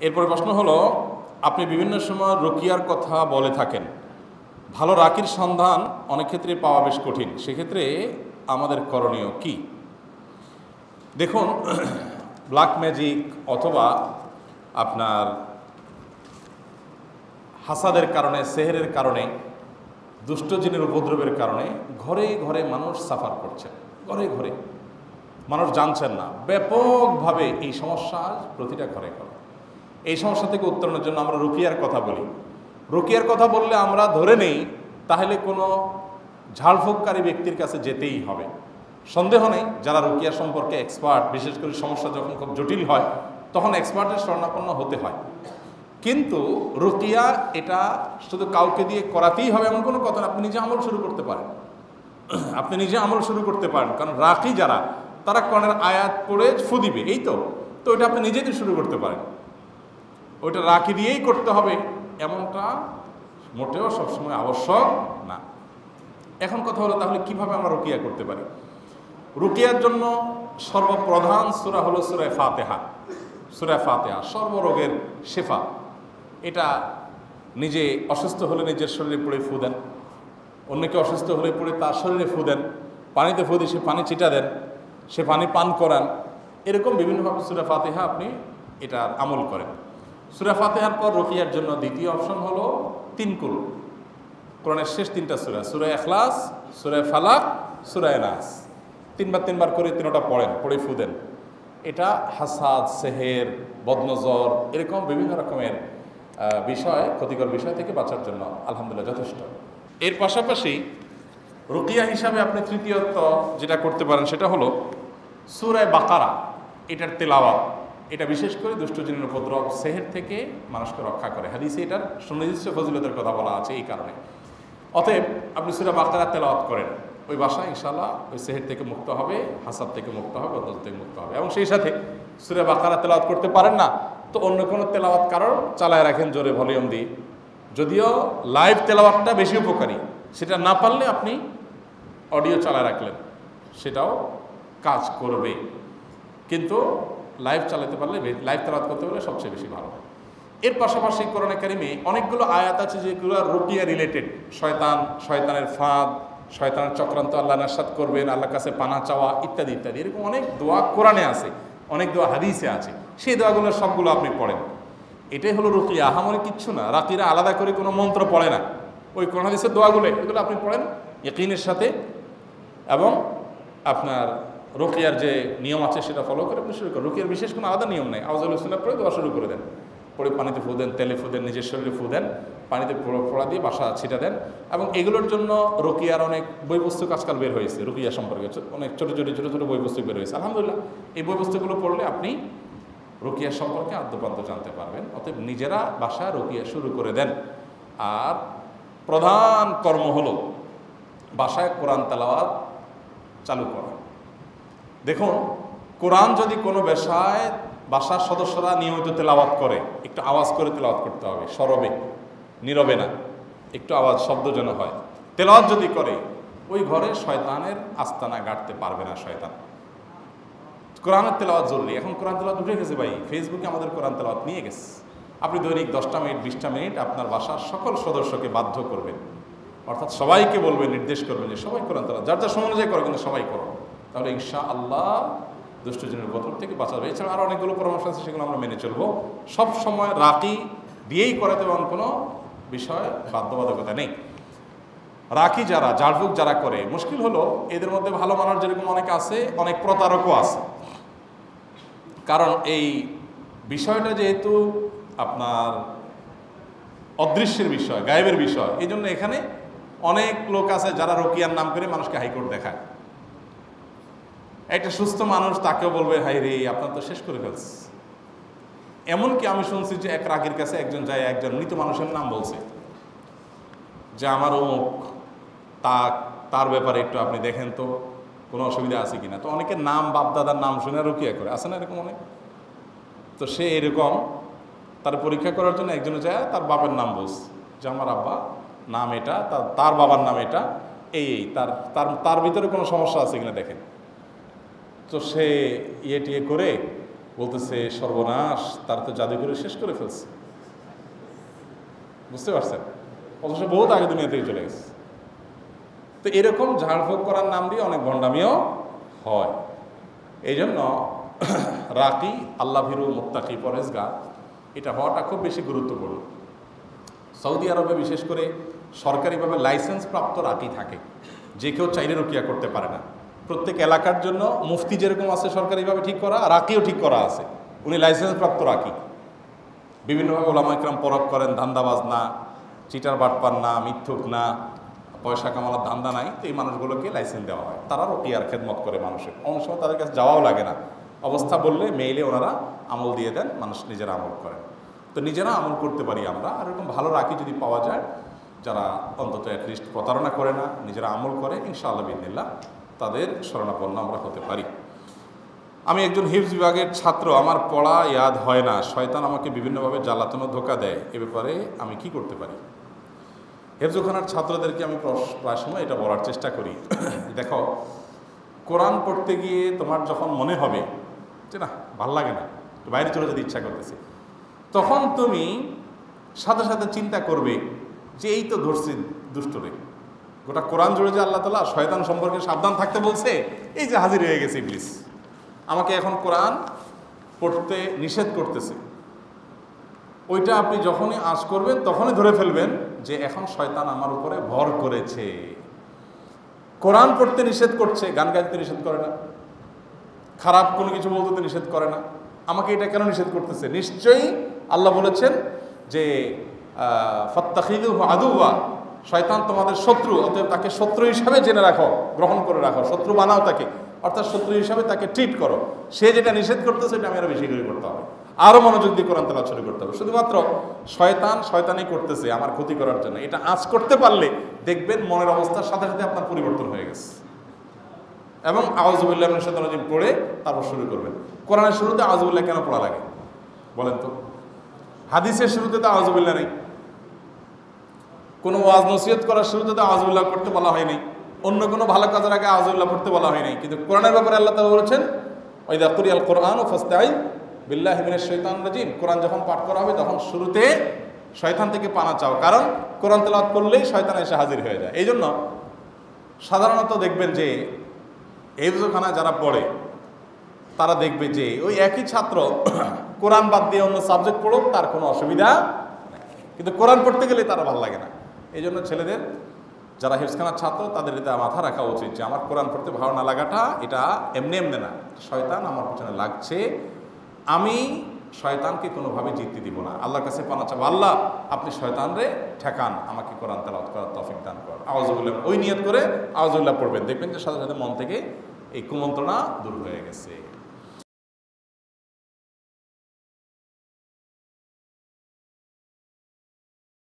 এরপরে প্রশ্ন হলো, আপনি বিভিন্ন সময় রুকিয়ার কথা বলে থাকেন। ভালো রাকির সন্ধান অনেক ক্ষেত্রে পাওয়া বেশ কঠিন। সেক্ষেত্রে আমাদের করণীয় কি? দেখুন ব্ল্যাক ম্যাজিক অথবা আপনার হাসাদের কারণে, সেহেরের কারণে দুষ্টজিনের উপদ্রবের কারণে ঘরে ঘরে মানুষ সাফার করছে ঘরে ঘরে। মানুষ জানছেন না। ব্যাপকভাবে এই সমস্যা প্রতিটা ঘরে ঘরে। এই সমস্যা থেকে উত্তরণের জন্য আমরা রুকিয়ার কথা বলি। রুকিয়ার কথা বললে আমরা ধরে নেই, তাহলে কোনো ঝাড়ফুঁককারী ব্যক্তির কাছে যেতেই হবে। সন্দেহ নেই, যারা রুকিয়া সম্পর্কে এক্সপার্ট বিশেষ করে সমস্যা যখন খুব জটিল হয়, তখন এক্সপার্টের স্বর্ণাপন্ন হতে হয়। কিন্তু রুকিয়া এটা শুধু কাউকে দিয়ে করাতেই হবে এমন কোনো কথা না, আপনি নিজে আমল শুরু করতে পারেন। আপনি নিজে আমল শুরু করতে পারেন, কারণ রাখি যারা, তারা কনের আয়াত পড়ে ফু দিবে, এই তো। তো এটা আপনি নিজেদের শুরু করতে পারেন। ওইটা রাখি দিয়েই করতে হবে। এমনটা মোটেও সবসময় আবশ্যক না। এখন কথা হলো তাহলে কীভাবে আমরা রুকিয়া করতে পারি? রুকিয়ার জন্য সর্বপ্রধান সুরা হলো সুরায় ফাতেহা। সুরায় ফাতেহা, সর্বরোগের শেফা। এটা নিজে অসুস্থ হলে নিজের শরীরে পড়ে ফু দেন। অন্যকে অসুস্থ হলে পড়ে তার শরীরে ফু দেন। পানিতে ফু দিয়ে সে পানি চিটা দেন, সে পানি পান করান। এরকম বিভিন্নভাবে সুরা ফাতেহা আপনি এটার আমল করেন। সুরা ফাতেহার পর রকিয়ার জন্য দ্বিতীয় অপশন হলো তিন কুল। কোরআনের শেষ তিনটা সুরা সুরায় এখলাস সুরায় ফালাক সুরায় নাস তিনবার তিনবার করে তিনটা পড়েন, পড়ে ফু দেন। এটা হাসাদ, সেহের, বদনজর, এরকম বিভিন্ন রকমের বিষয়, ক্ষতিকর বিষয় থেকে বাঁচার জন্য আলহামদুলিল্লাহ যথেষ্ট। এর পাশাপাশি রুকিয়া হিসাবে আপনি তৃতীয়ত যেটা করতে পারেন সেটা হলো সুরায় বাকারা, এটার তেলাওয়াত। এটা বিশেষ করে দুষ্টজনের উপদ্রব সেহের থেকে মানুষকে রক্ষা করে। হাদিসে এটার সুনির্দিষ্ট ফজিলতের কথা বলা আছে এই কারণে। অতএব আপনি সুরা বাকারা তেলাওয়াত করেন, ওই বাসায় ইনশাল্লাহ ওই সেহের থেকে মুক্ত হবে, হাসাদ থেকে মুক্ত হবে, বদল থেকে মুক্ত হবে এবং সেই সাথে সুরা বাকারা তেলাওয়াত করতে পারেন না, তো অন্য কোনো তেলাওয়াত কারণ চালায় রাখেন জোরে ভলিউম দিয়ে। যদিও লাইভ তেলাওয়াতটা বেশি উপকারী, সেটা না পারলে আপনি অডিও চালায় রাখলেন, সেটাও কাজ করবে। কিন্তু লাইভ চালাতে পারলে লাইভ তেলাওয়াত করতে পারলে সবচেয়ে বেশি ভালো এর পাশাপাশি কোরআনে একাডেমি অনেকগুলো আয়াত আছে যেগুলো রুকিয়া রিলেটেড শয়তান, শয়তানের ফাঁদ, শয়তানের চক্রান্ত, আল্লাহ নাসাদ করবেন, আল্লাহর কাছে পানা চাওয়া ইত্যাদি ইত্যাদি। এরকম অনেক দোয়া কোরআনে আছে, অনেক দোয়া হাদিসে আছে। সেই দোয়াগুলো সবগুলো আপনি পড়েন। এটাই হলো রুকিয়া। আহামরি কিচ্ছু না। রাতিরা আলাদা করে কোনো মন্ত্র পড়ে না। ওই কোরআন হাদিসের দোয়াগুলো, এগুলো আপনি পড়েন ইকিনের সাথে এবং আপনার রোকিয়ার যে নিয়ম আছে সেটা ফলো করে আপনি শুরু করেন। রোকিয়ার বিশেষ কোনো আলাদা নিয়ম নেই। আওয়াজ সুন্নাহ পরে দোয়া শুরু করে দেন। পরে পানিতে ফু দেন, তেলে ফু দেন, নিজের শরীরে ফু দেন, পানিতে ফোড়া দিয়ে বাসা ছিটা দেন এবং এগুলোর জন্য রোকিয়ার অনেক বই আজকাল বের হয়েছে, রুকিয়া সম্পর্কে। অনেক ছোটো ছোটো ছোটো ছোটো বই বের হয়েছে। আলহামদুলিল্লাহ, এই বই পুস্তকগুলো পড়লে আপনি রোকিয়া সম্পর্কে আদ্যপান্ত জানতে পারবেন। অতএব নিজেরা বাসা রোকিয়া শুরু করে দেন। আর প্রধান কর্ম হলো বাসায় কোরআন তালাওয়াত চালু করা। দেখুন, কোরআন যদি কোনো বেশায় বাসার সদস্যরা নিয়মিত তেলাওয়াত করে, একটু আওয়াজ করে তেলাওয়াত করতে হবে, সরবে, নীরবে না, একটু আওয়াজ, শব্দ যেন হয়। তেলাওয়াত যদি করে, ওই ঘরে শয়তানের আস্তানা গাঁটতে পারবে না শয়তান। কোরআনের তেলাওয়াত জরুরি। এখন কোরআন তেলাওয়াত উঠে গেছে ভাই। ফেসবুকে আমাদের কোরআন তেলাওয়াত নিয়ে গেছে। আপনি দৈনিক দশটা মিনিট, বিশটা মিনিট আপনার বাসার সকল সদস্যকে বাধ্য করবেন। অর্থাৎ সবাইকে বলবেন, নির্দেশ করবেন যে সবাই কোরআন তেলাওয়াত, যার যার সময় অনুযায়ী করো, কিন্তু সবাই করো। তাহলে ইনশা আল্লাহ দুষ্টজনের বদল থেকে বাঁচাবে। এছাড়া আরও অনেকগুলো পরামর্শ আছে, সেগুলো আমরা মেনে চলবো। সব সময় রাকি দিয়েই করাতে এমন কোনো বিষয় বাধ্যবাধকতা নেই। রাখি যারা, ঝাড়ফুঁক যারা করে, মুশকিল হলো এদের মধ্যে ভালো মানার যেরকম অনেক আছে, অনেক প্রতারকও আছে। কারণ এই বিষয়টা যেহেতু আপনার অদৃশ্যের বিষয়, গায়েবের বিষয় এই জন্য এখানে অনেক লোক আছে যারা রকিয়ার নাম করে মানুষকে হাইকোর্ট দেখায়। একটা সুস্থ মানুষ তাকেও বলবে হাই রে, আপনার তো শেষ করে ফেলছে। এমনকি আমি শুনছি যে এক রাগের কাছে একজন যায়, একজন মৃত মানুষের নাম বলছে, যে আমার অমুক তা তার ব্যাপারে একটু আপনি দেখেন তো, কোনো অসুবিধা আছে কিনা? তো অনেকের নাম, বাপদাদার নাম শুনে রুকিয়া করে, আছে না এরকম অনেক? তো সে এরকম, তার পরীক্ষা করার জন্য একজনে যায়, তার বাপের নাম বলছে, যে আমার আব্বা, নাম এটা, তার তার বাবার নাম এটা, এই এই, তার তার তার ভিতরে কোনো সমস্যা আছে কিনা দেখেন। তো সে ইয়ে টিয়ে করে বলতেছে, সর্বনাশ, তার তো জাদু করে শেষ করে ফেলছে। বুঝতে পারছেন? অথচ বহুত আগে দুনিয়া থেকে চলে গেছে। তো এরকম ঝাড়ফুঁক করার নাম দিয়ে অনেক ভণ্ডামিও হয়। এই জন্য রাকি, আল্লাহ ভিরু, মুত্তাকি পরেজগা এটা হওয়াটা খুব বেশি গুরুত্বপূর্ণ। সৌদি আরবে বিশেষ করে সরকারিভাবে লাইসেন্স প্রাপ্ত রাকি থাকে, যে কেউ চাইলে রুকিয়া করতে পারে না। প্রত্যেক এলাকার জন্য মুফতি যেরকম আছে সরকারিভাবে ঠিক করা, আর রাকিও ঠিক করা আছে। উনি লাইসেন্স প্রাপ্ত রাকি বিভিন্নভাবে ওলামা ইকরাম পরক করেন ধান্দাবাজ না চিটার বাটপার না মিথ্যুক না পয়সা কামানোর ধান্দা নাই, তো এই মানুষগুলোকে লাইসেন্স দেওয়া হয়। তারা রোকিয়ার খেদমত করে মানুষের। অনেক সময় তাদের কাছে যাওয়াও লাগে না। অবস্থা বললে মেইলে ওনারা আমল দিয়ে দেন, মানুষ নিজেরা আমল করেন। তো নিজেরা আমল করতে পারি আমরা। আর এরকম ভালো রাখি যদি পাওয়া যায়, যারা অন্তত অ্যাটলিস্ট প্রতারণা করে না, নিজেরা আমল করে, ইনশাআল্লাহ বিদিল্লা তাদের শরণাপন্ন আমরা হতে পারি। আমি একজন হিফজ বিভাগের ছাত্র, আমার পড়া ইয়াদ হয় না। শয়তান আমাকে বিভিন্নভাবে জ্বালাতন ধোকা দেয়। এ ব্যাপারে আমি কি করতে পারি? হেফজোখানার ছাত্রদেরকে আমি প্রায় সময় এটা বলার চেষ্টা করি। দেখো, কোরআন পড়তে গিয়ে তোমার যখন মনে হবে যে না, ভালো লাগে না বাইরে চলে যেতে ইচ্ছা করতেছে, তখন তুমি সাথে সাথে চিন্তা করবে যে এই তো ধরছি দুষ্টরে। গোটা কোরআন জুড়ে যে আল্লাহ তালা শয়তান সম্পর্কে সাবধান থাকতে বলছে, এই যে হাজির হয়ে গেছে ইবলিস। আমাকে এখন কোরআন পড়তে নিষেধ করতেছে। ওইটা আপনি যখনই আজ করবেন, তখনই ধরে ফেলবেন যে এখন শয়তান আমার উপরে ভর করেছে। কোরআন পড়তে নিষেধ করছে, গান গাইতে নিষেধ করে না। খারাপ কোনো কিছু বলতে নিষেধ করে না। আমাকে এটা কেন নিষেধ করতেছে? নিশ্চয়ই আল্লাহ বলেছেন যে ফত্তাখিদু আদুয়া শয়তান তোমাদের শত্রু, অতএব তাকে শত্রু হিসাবে জেনে রাখো, গ্রহণ করে রাখো, শত্রু বানাও তাকে, অর্থাৎ শত্রু হিসাবে তাকে ট্রিট করো। সে যেটা নিষেধ করতেছে, সেটা আমি আরও বেশি করে করতে হবে। আরও মনোযোগ দিয়ে কোরআন তেলাওয়াত শুরু করতে হবে। শুধুমাত্র শয়তান শয়তানি করতেছে আমার ক্ষতি করার জন্য। এটা আজ করতে পারলে দেখবেন মনের অবস্থার সাথে সাথে আপনার পরিবর্তন হয়ে গেছে। এবং আওয়াজুবিল্লাহ সাথে পড়ে তারপর শুরু করবেন। কোরআনের শুরুতে আওয়াজুবিল্লাহ কেন পড়া লাগে? বলেন তো। হাদিসের শুরুতে তো আওয়াজুবিল্লাহ নেই। কোনো ওয়াজ নসিহত করার শুরুতে তো আওয়াজুবিল্লাহ করতে বলা হয়নি। অন্য কোনো ভালো কাজের আগে আওয়াজুবিল্লাহ পড়তে বলা হয়নি। কিন্তু কোরআনের ব্যাপারে আল্লাহ তালা বলেছেন ওই দাকুরি আল কোরআন ও ফস্তাই বিল্লাহ হিমিনের শৈতান রাজিম। কোরআন যখন পাঠ করা হবে, তখন শুরুতে শয়তান থেকে পানা চাও। কারণ কোরআন তেলাওয়াত করলেই শয়তান এসে হাজির হয়ে যায়। এই জন্য সাধারণত দেখবেন যে হেফজোখানা যারা পড়ে, তারা দেখবে যে, ওই একই ছাত্র কোরআন বাদ দিয়ে অন্য সাবজেক্ট পড়ুক, তার কোনো অসুবিধা কিন্তু কোরআন পড়তে গেলে তারা ভালো লাগে না। এই জন্য ছেলেদের, যারা হেফজখানার ছাত্র, তাদের এটা মাথা রাখা উচিত যে আমার কোরআন পড়তে ভালো না লাগাটা, এটা এমনি এমনি না। শয়তান আমার পিছনে লাগছে, আমি শয়তানকে কোনোভাবে জিততে দিব না। আল্লাহর কাছে পানা চাবো, আল্লাহ, আপনি শয়তানরে ঠেকান, আমাকে কোরআন তেলাওয়াত করার তফিক দান করেন আওয়াজুল্লাহ ওই নিয়ত করে আওয়াজুল্লাহ পড়বেন। দেখবেন যে সাথে সাথে মন থেকে এই কুমন্ত্রণা দূর হয়ে গেছে।